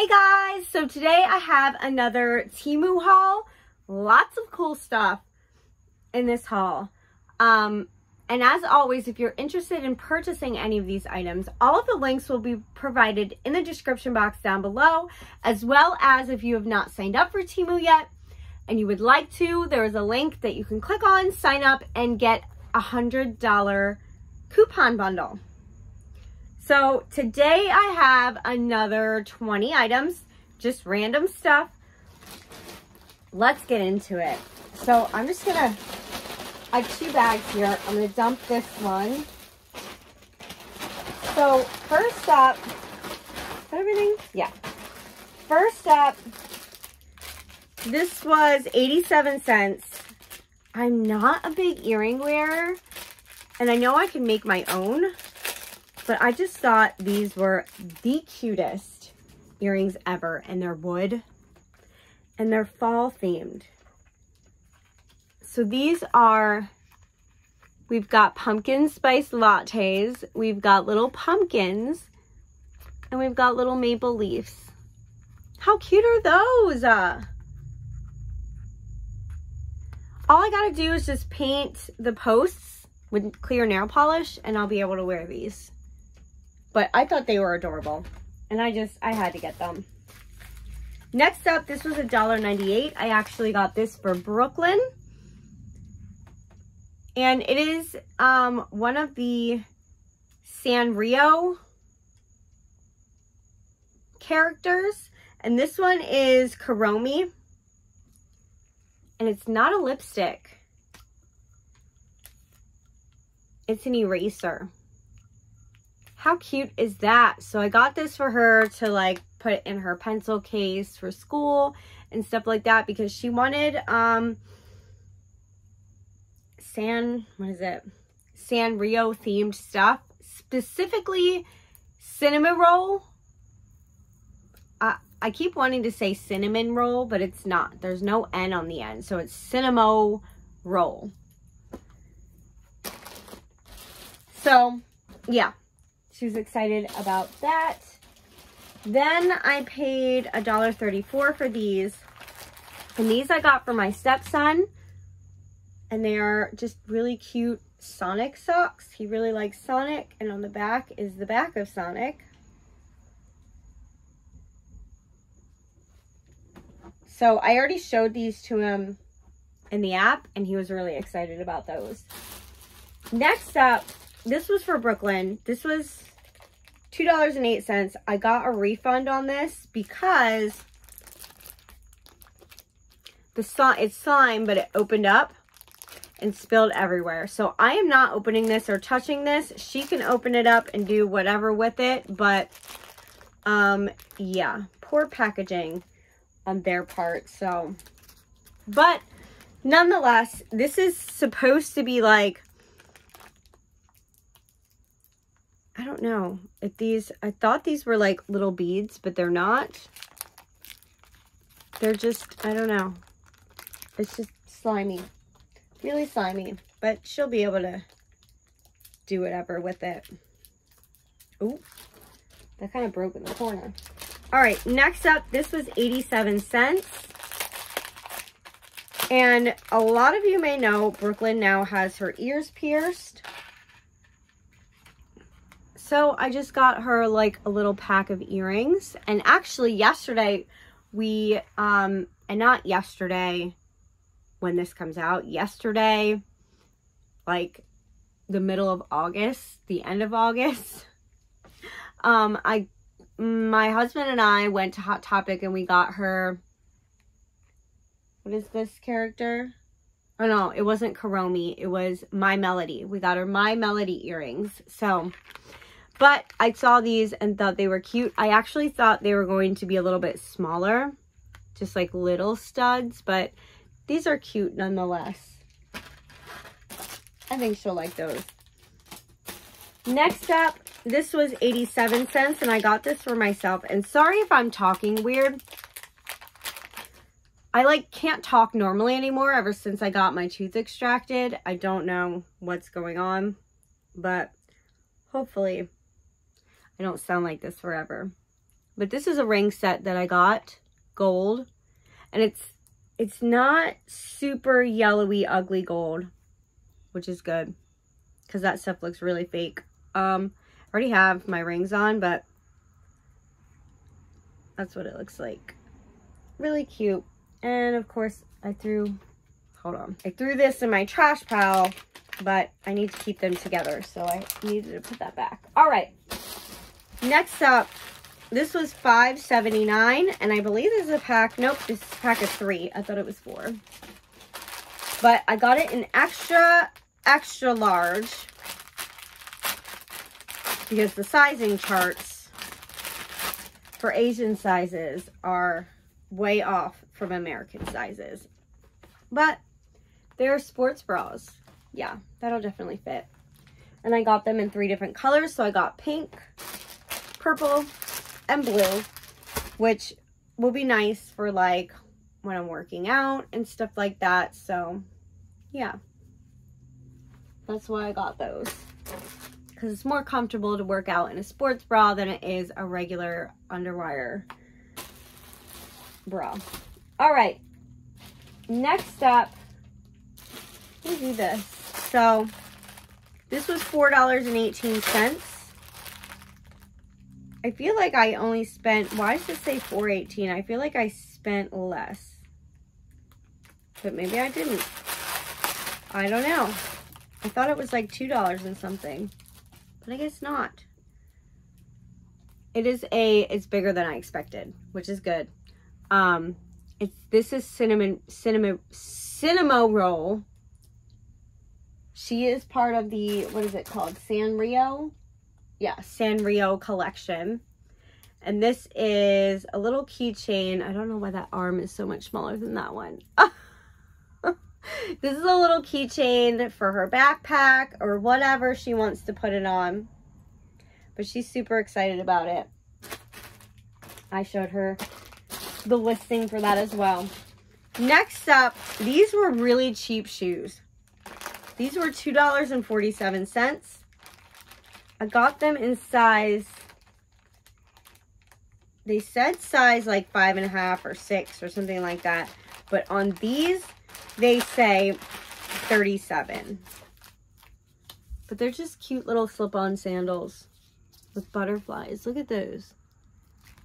Hey guys, so today I have another Temu haul. Lots of cool stuff in this haul. Um, and as always, if you're interested in purchasing any of these items, all of the links will be provided in the description box down below, as well as if you have not signed up for Temu yet and you would like to, there is a link that you can click on, sign up, and get a $100 coupon bundle. So today I have another 20 items, just random stuff. Let's get into it. So I'm just gonna, I have two bags here. I'm gonna dump this one. So first up, everything? Yeah. First up, this was 87 cents. I'm not a big earring wearer, and I know I can make my own, but I just thought these were the cutest earrings ever. And they're wood. And they're fall themed. So these are, we've got pumpkin spice lattes. We've got little pumpkins. And we've got little maple leaves. How cute are those? Uh, all I gotta do is just paint the posts with clear nail polish and I'll be able to wear these. But I thought they were adorable. And I just, I had to get them. Next up, this was $1.98. I actually got this for Brooklyn. And it is um, one of the Sanrio characters. And this one is Kuromi. And it's not a lipstick. It's an eraser. How cute is that? So I got this for her to like put in her pencil case for school and stuff like that because she wanted um San, what is it? Sanrio themed stuff. Specifically cinnamon roll. I, I keep wanting to say cinnamon roll, but it's not. There's no N on the end. So it's cinnamo roll. So, yeah. She was excited about that. Then I paid $1.34 for these. And these I got for my stepson. And they are just really cute Sonic socks. He really likes Sonic. And on the back is the back of Sonic. So I already showed these to him in the app. And he was really excited about those. Next up, this was for Brooklyn. This was $2.08. I got a refund on this because the slime, it's slime, but it opened up and spilled everywhere. So I am not opening this or touching this. She can open it up and do whatever with it. But, um, yeah, poor packaging on their part. So, but nonetheless, this is supposed to be like I don't know if these, I thought these were like little beads, but they're not. They're just, I don't know. It's just slimy. Really slimy. But she'll be able to do whatever with it. Oh, that kind of broke in the corner. All right, next up, this was 87 cents. And a lot of you may know Brooklyn now has her ears pierced. So I just got her like a little pack of earrings. And actually yesterday we, um, and not yesterday when this comes out, yesterday, like the middle of August, the end of August, um, I, my husband and I went to Hot Topic and we got her, what is this character? Oh no, it wasn't Kuromi. It was My Melody. We got her My Melody earrings. So but I saw these and thought they were cute. I actually thought they were going to be a little bit smaller. Just like little studs. But these are cute nonetheless. I think she'll like those. Next up, this was 87 cents and I got this for myself. And sorry if I'm talking weird. I like can't talk normally anymore ever since I got my tooth extracted. I don't know what's going on, but hopefully I don't sound like this forever. But this is a ring set that I got, gold. And it's it's not super yellowy, ugly gold, which is good. Because that stuff looks really fake. Um, I already have my rings on, but that's what it looks like. Really cute. And of course, I threw, hold on. I threw this in my trash pile, but I need to keep them together. So I needed to put that back. All right. Next up, this was $5.79, and I believe this is a pack. Nope, this is a pack of three. I thought it was four. But I got it in extra, extra large because the sizing charts for Asian sizes are way off from American sizes. But they're sports bras. Yeah, that'll definitely fit. And I got them in three different colors. So I got pink, purple, and blue, which will be nice for like when I'm working out and stuff like that. So yeah, that's why I got those. Because it's more comfortable to work out in a sports bra than it is a regular underwire bra. All right, next up, me do this. So this was $4.18. I feel like I only spent, why does it say 418? I feel like I spent less. But maybe I didn't. I don't know. I thought it was like $2 and something. But I guess not. It is a, it's bigger than I expected, which is good. Um, it's, this is cinnamon, cinnamon, Cinnamoroll. She is part of the, what is it called? Sanrio yeah, Sanrio collection. And this is a little keychain. I don't know why that arm is so much smaller than that one. this is a little keychain for her backpack or whatever she wants to put it on. But she's super excited about it. I showed her the listing for that as well. Next up, these were really cheap shoes. These were $2.47. I got them in size, they said size like five and a half or six or something like that. But on these, they say 37. But they're just cute little slip-on sandals with butterflies. Look at those.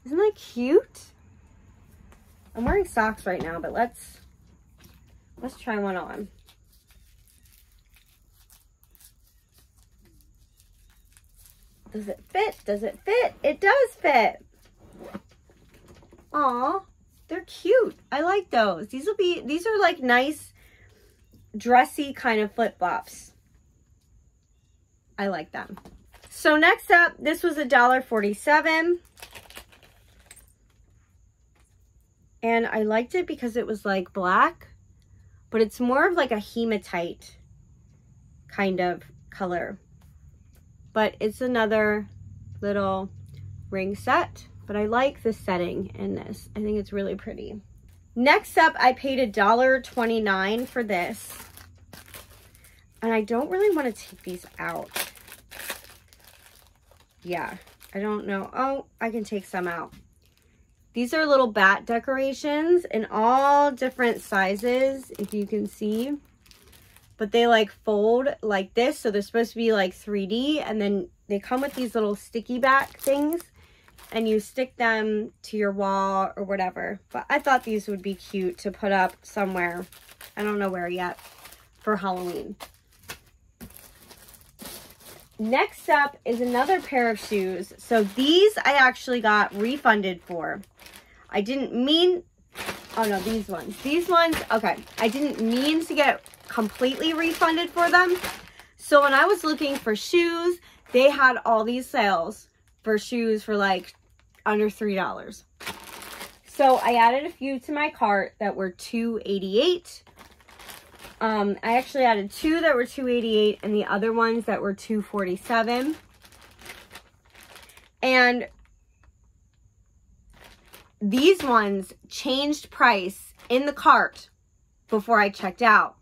Isn't that cute? I'm wearing socks right now, but let's let's try one on. Does it fit? Does it fit? It does fit. Aw, they're cute. I like those. These will be, these are like nice, dressy kind of flip-flops. I like them. So next up, this was a dollar forty-seven, And I liked it because it was like black, but it's more of like a hematite kind of color. But it's another little ring set. But I like the setting in this. I think it's really pretty. Next up, I paid a dollar twenty-nine for this. And I don't really want to take these out. Yeah, I don't know. Oh, I can take some out. These are little bat decorations in all different sizes, if you can see but they like fold like this. So they're supposed to be like 3D and then they come with these little sticky back things and you stick them to your wall or whatever. But I thought these would be cute to put up somewhere. I don't know where yet for Halloween. Next up is another pair of shoes. So these I actually got refunded for. I didn't mean, oh no, these ones. These ones, okay. I didn't mean to get completely refunded for them. So when I was looking for shoes, they had all these sales for shoes for like under $3. So I added a few to my cart that were 288 um, I actually added two that were 288 and the other ones that were 247 And these ones changed price in the cart before I checked out.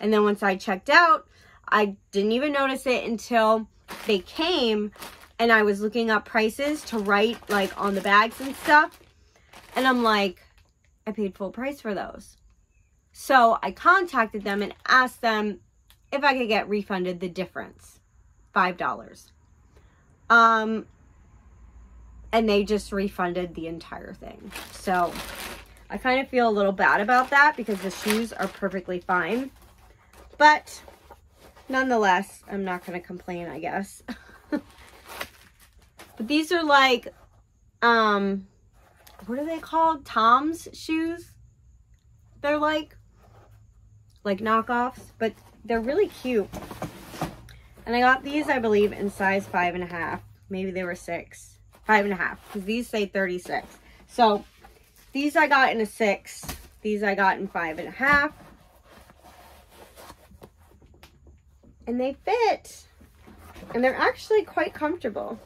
And then once I checked out, I didn't even notice it until they came and I was looking up prices to write like on the bags and stuff. And I'm like, I paid full price for those. So I contacted them and asked them if I could get refunded the difference, $5. Um, and they just refunded the entire thing. So I kind of feel a little bad about that because the shoes are perfectly fine. But nonetheless, I'm not going to complain, I guess. but these are like, um, what are they called? TOMS shoes? They're like, like knockoffs, but they're really cute. And I got these, I believe, in size five and a half. Maybe they were six. Five and a half. Because these say 36. So, these I got in a six. These I got in five and a half. And they fit. And they're actually quite comfortable.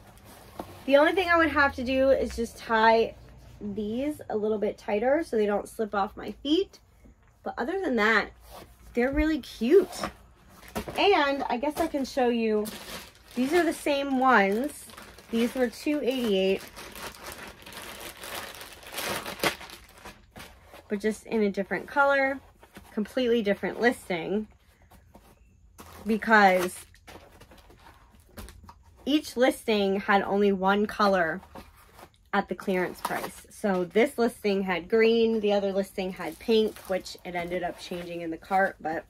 The only thing I would have to do is just tie these a little bit tighter so they don't slip off my feet. But other than that, they're really cute. And I guess I can show you, these are the same ones. These were 288 but just in a different color, completely different listing because each listing had only one color at the clearance price. So this listing had green, the other listing had pink, which it ended up changing in the cart, but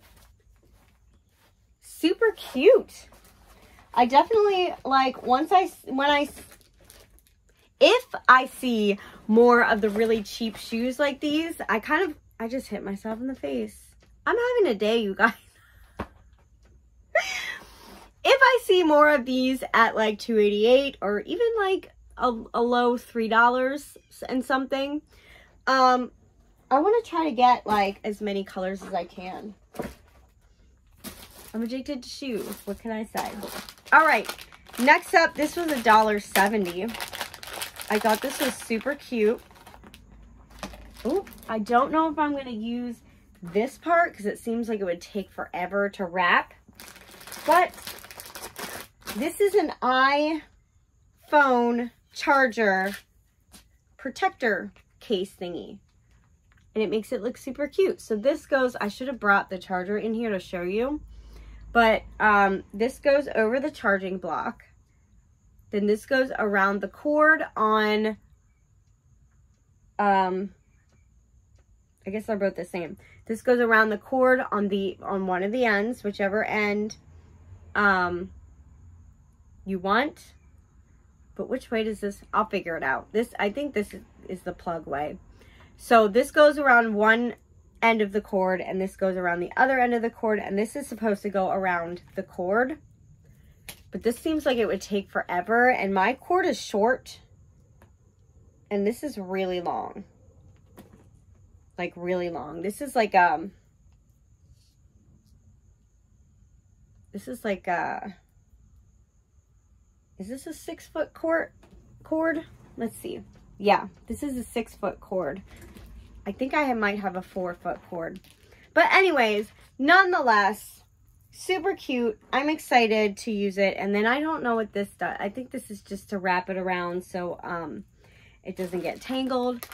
super cute. I definitely like once I, when I, if I see more of the really cheap shoes like these, I kind of, I just hit myself in the face. I'm having a day, you guys. if I see more of these at like 288 or even like a, a low $3 and something, um, I want to try to get like as many colors as I can. I'm addicted to shoes. What can I say? All right. Next up, this was a dollar seventy. I thought this was super cute. Oh, I don't know if I'm going to use this part because it seems like it would take forever to wrap. But this is an iPhone charger protector case thingy. And it makes it look super cute. So this goes, I should have brought the charger in here to show you. But um, this goes over the charging block. Then this goes around the cord on, um, I guess they're both the same. This goes around the cord on the, on one of the ends, whichever end, um, you want. But which way does this, I'll figure it out. This, I think this is, the plug way. So this goes around one end of the cord and this goes around the other end of the cord and this is supposed to go around the cord. But this seems like it would take forever. And my cord is short. And this is really long. Like really long. This is like, um, this is like, uh, is this a six foot cord? cord? Let's see. Yeah, this is a six foot cord. I think I might have a four foot cord. But anyways, nonetheless, super cute. I'm excited to use it. And then I don't know what this does. I think this is just to wrap it around so um, it doesn't get tangled.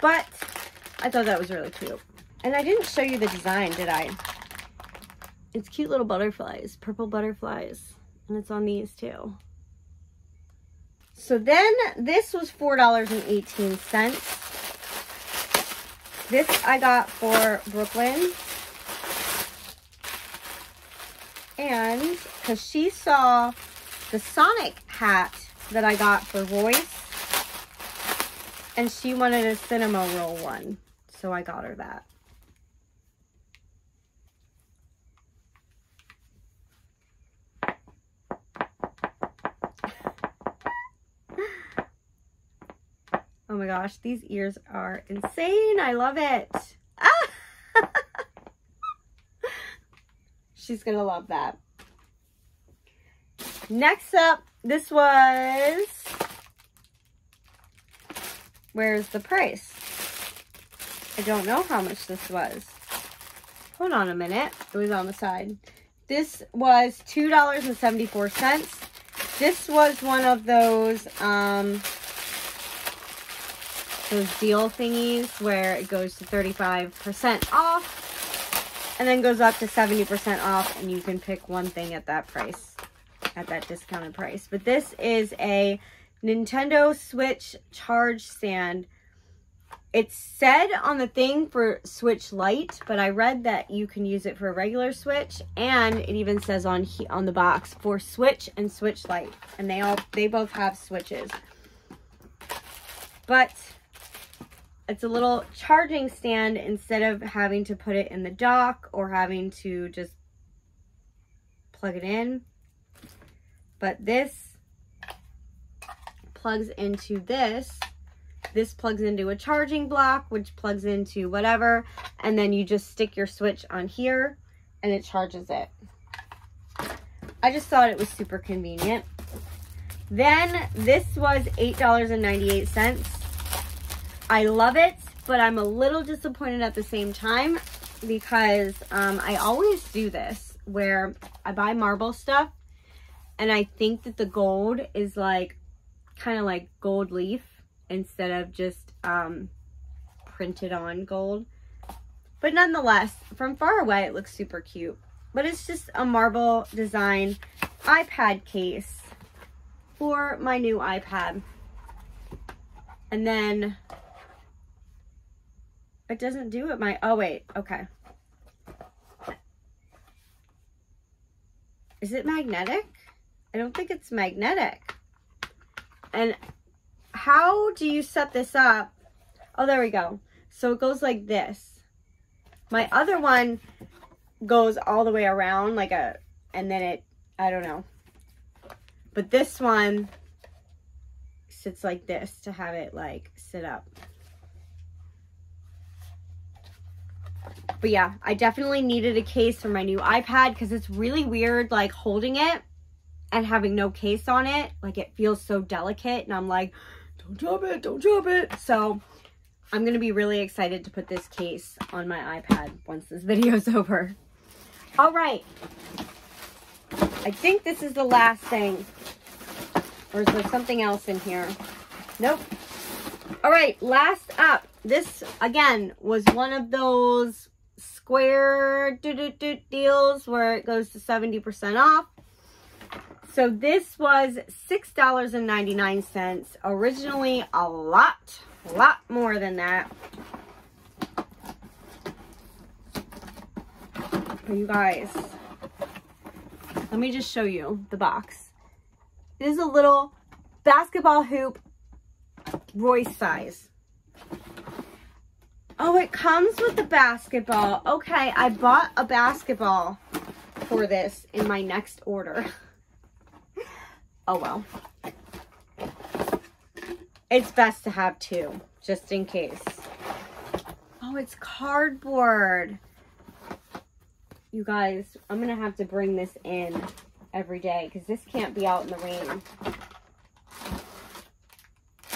But I thought that was really cute. And I didn't show you the design, did I? It's cute little butterflies, purple butterflies. And it's on these too. So then this was $4.18. This I got for Brooklyn and because she saw the Sonic hat that I got for Royce, and she wanted a cinema roll one, so I got her that. Oh my gosh, these ears are insane. I love it. Ah! She's going to love that. Next up, this was... Where's the price? I don't know how much this was. Hold on a minute. It was on the side. This was $2.74. this was one of those, um, those deal thingies where it goes to 35% off and then goes up to 70% off and you can pick one thing at that price, at that discounted price. But this is a Nintendo Switch charge stand it said on the thing for Switch Lite, but I read that you can use it for a regular Switch, and it even says on on the box for Switch and Switch Lite, and they all they both have switches. But it's a little charging stand instead of having to put it in the dock or having to just plug it in. But this plugs into this this plugs into a charging block, which plugs into whatever. And then you just stick your switch on here and it charges it. I just thought it was super convenient. Then this was $8.98. I love it, but I'm a little disappointed at the same time because um, I always do this where I buy marble stuff and I think that the gold is like kind of like gold leaf instead of just um, printed on gold. But nonetheless, from far away, it looks super cute. But it's just a marble design iPad case for my new iPad. And then it doesn't do it my, oh wait, okay. Is it magnetic? I don't think it's magnetic. And how do you set this up? Oh, there we go. So it goes like this. My other one goes all the way around like a, and then it, I don't know. But this one sits like this to have it like sit up. But yeah, I definitely needed a case for my new iPad because it's really weird like holding it and having no case on it. Like it feels so delicate and I'm like, don't drop it, don't drop it. So I'm going to be really excited to put this case on my iPad once this video is over. All right. I think this is the last thing. Or is there something else in here? Nope. All right, last up. This, again, was one of those square doo -doo -doo deals where it goes to 70% off. So this was $6.99. Originally a lot, lot more than that. But you guys, let me just show you the box. It is a little basketball hoop Royce size. Oh, it comes with the basketball. Okay, I bought a basketball for this in my next order. oh well. It's best to have two, just in case. Oh, it's cardboard. You guys, I'm going to have to bring this in every day because this can't be out in the rain.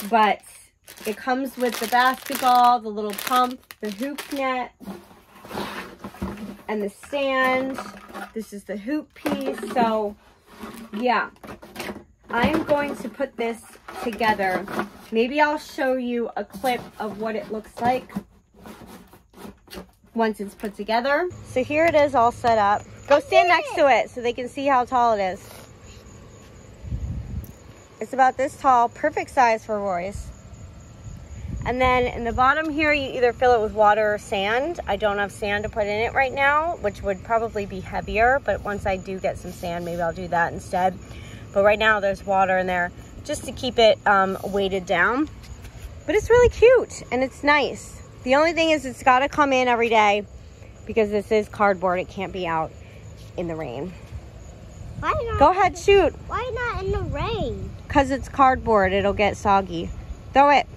But it comes with the basketball, the little pump, the hoop net, and the stand. This is the hoop piece. So, yeah, I'm going to put this together. Maybe I'll show you a clip of what it looks like once it's put together. So here it is all set up. Go stand next to it so they can see how tall it is. It's about this tall, perfect size for Royce. And then in the bottom here, you either fill it with water or sand. I don't have sand to put in it right now, which would probably be heavier, but once I do get some sand, maybe I'll do that instead. But right now there's water in there just to keep it um, weighted down. But it's really cute and it's nice. The only thing is it's got to come in every day because this is cardboard. It can't be out in the rain. Why not? Go ahead, shoot. Why not in the rain? Because it's cardboard. It'll get soggy. Throw it.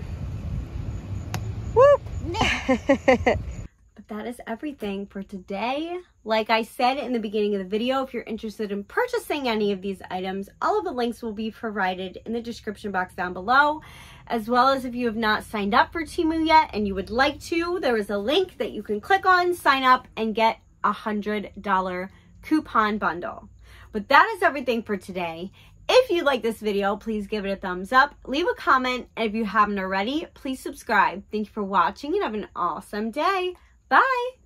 But that is everything for today. Like I said in the beginning of the video, if you're interested in purchasing any of these items, all of the links will be provided in the description box down below. As well as if you have not signed up for Temu yet and you would like to, there is a link that you can click on, sign up, and get a $100 coupon bundle. But that is everything for today. If you like this video, please give it a thumbs up, leave a comment, and if you haven't already, please subscribe. Thank you for watching and have an awesome day. Bye!